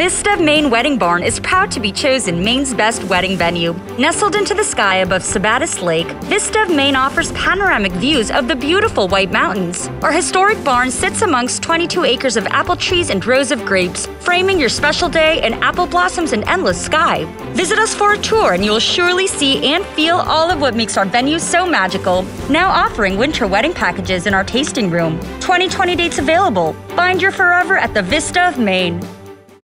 Vista of Maine Wedding Barn is proud to be chosen Maine's best wedding venue. Nestled into the sky above Sabattus Lake, Vista of Maine offers panoramic views of the beautiful White Mountains. Our historic barn sits amongst 22 acres of apple trees and rows of grapes, framing your special day in apple blossoms and endless sky. Visit us for a tour and you will surely see and feel all of what makes our venue so magical. Now offering winter wedding packages in our tasting room. 2020 dates available. Find your forever at the Vista of Maine.